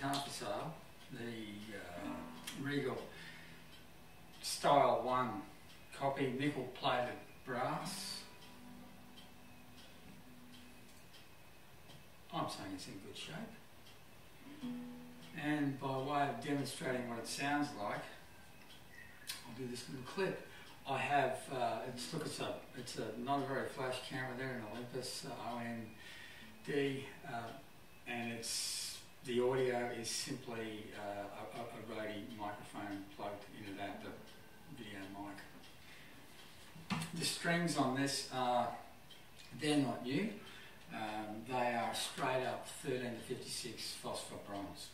Tartasar, the uh, Regal Style 1 copy nickel plated brass. I'm saying it's in good shape. And by way of demonstrating what it sounds like, I'll do this little clip. I have, uh, it's, look, it's a, it's a not a very flash camera there an Olympus, uh, OM-D, uh, and it's the audio is simply uh, a, a Rode microphone plugged into that, the video mic. The strings on this are, they're not new. Um, they are straight up 13 to 56 phosphor bronze.